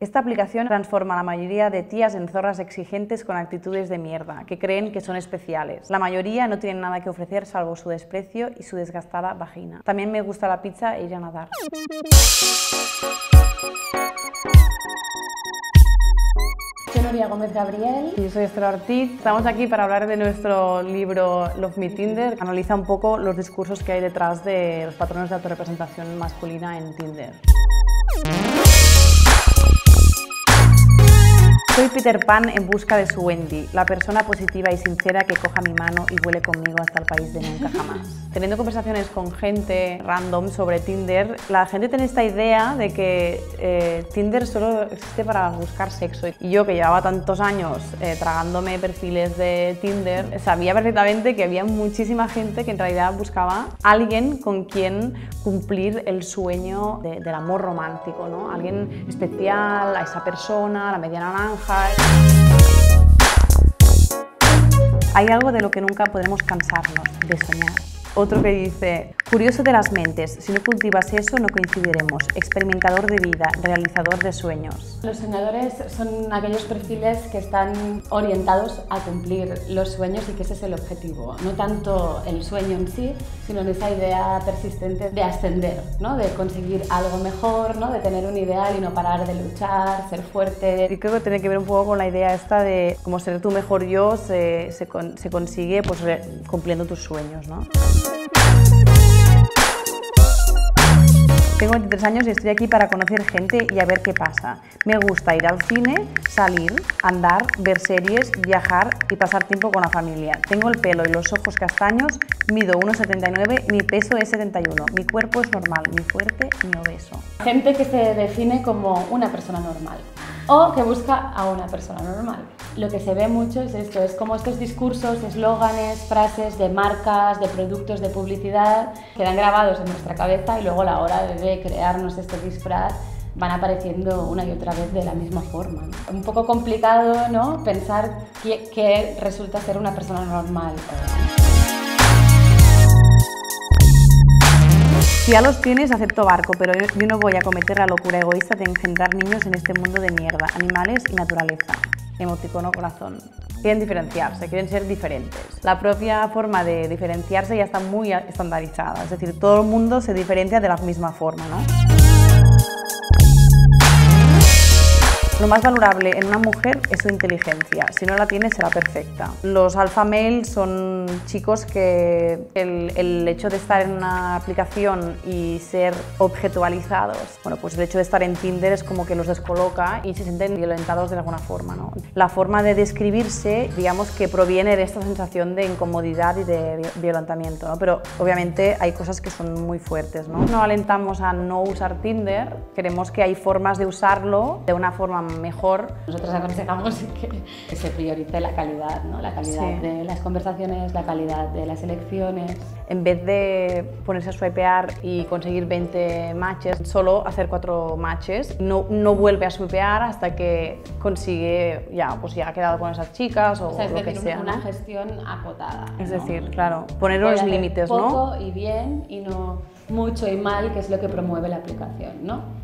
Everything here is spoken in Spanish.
Esta aplicación transforma a la mayoría de tías en zorras exigentes con actitudes de mierda, que creen que son especiales. La mayoría no tienen nada que ofrecer salvo su desprecio y su desgastada vagina. También me gusta la pizza e ir a nadar. Soy Nuria Gómez Gabriel. Y yo soy Esther Ortiz. Estamos aquí para hablar de nuestro libro Love Me Tinder. Analiza un poco los discursos que hay detrás de los patrones de autorrepresentación masculina en Tinder. Soy Peter Pan en busca de su Wendy, la persona positiva y sincera que coja mi mano y vuele conmigo hasta el país de nunca jamás. Teniendo conversaciones con gente random sobre Tinder, la gente tiene esta idea de que eh, Tinder solo existe para buscar sexo. Y yo que llevaba tantos años eh, tragándome perfiles de Tinder, sabía perfectamente que había muchísima gente que en realidad buscaba alguien con quien cumplir el sueño del amor romántico, ¿no? Alguien especial, a esa persona, la media naranja hay algo de lo que nunca podremos cansarnos, de soñar. Otro que dice, curioso de las mentes, si no cultivas eso no coincidiremos, experimentador de vida, realizador de sueños. Los soñadores son aquellos perfiles que están orientados a cumplir los sueños y que ese es el objetivo, no tanto el sueño en sí, sino en esa idea persistente de ascender, ¿no? de conseguir algo mejor, ¿no? de tener un ideal y no parar de luchar, ser fuerte. Y creo que tiene que ver un poco con la idea esta de cómo ser tu mejor yo se, se, se consigue pues, cumpliendo tus sueños. ¿no? Tengo 23 años y estoy aquí para conocer gente y a ver qué pasa. Me gusta ir al cine, salir, andar, ver series, viajar y pasar tiempo con la familia. Tengo el pelo y los ojos castaños, mido 1,79, mi peso es 71, mi cuerpo es normal, ni fuerte ni obeso. Gente que se define como una persona normal o que busca a una persona normal. Lo que se ve mucho es esto, es como estos discursos, eslóganes, frases de marcas, de productos, de publicidad, quedan grabados en nuestra cabeza y luego a la hora de crearnos este disfraz van apareciendo una y otra vez de la misma forma. Un poco complicado ¿no? pensar qué, resulta ser una persona normal. Si ya los tienes, acepto barco, pero yo no voy a cometer la locura egoísta de engendrar niños en este mundo de mierda, animales y naturaleza. Emoticono corazón. Quieren diferenciarse, quieren ser diferentes. La propia forma de diferenciarse ya está muy estandarizada, es decir, todo el mundo se diferencia de la misma forma, ¿no? Lo más valorable en una mujer es su inteligencia. Si no la tiene, será perfecta. Los alpha male son chicos que el, el, hecho de estar en una aplicación y ser objetualizados, bueno, pues el hecho de estar en Tinder es como que los descoloca y se sienten violentados de alguna forma. ¿no? La forma de describirse, digamos que proviene de esta sensación de incomodidad y de violentamiento, ¿no? pero obviamente hay cosas que son muy fuertes. ¿no? no alentamos a no usar Tinder, queremos que hay formas de usarlo de una forma mejor. Nosotros aconsejamos que, se priorice la calidad, ¿no? la calidad de las conversaciones, la calidad de las elecciones. En vez de ponerse a swipear y conseguir 20 matches, solo hacer cuatro matches, no, no vuelve a swipear hasta que consigue, ya, pues ya ha quedado con esas chicas o, o sea, es lo decir, que sea. una gestión acotada. Es ¿no? decir, claro, poner unos límites, poco ¿no? y bien y no mucho y mal, que es lo que promueve la aplicación, ¿no?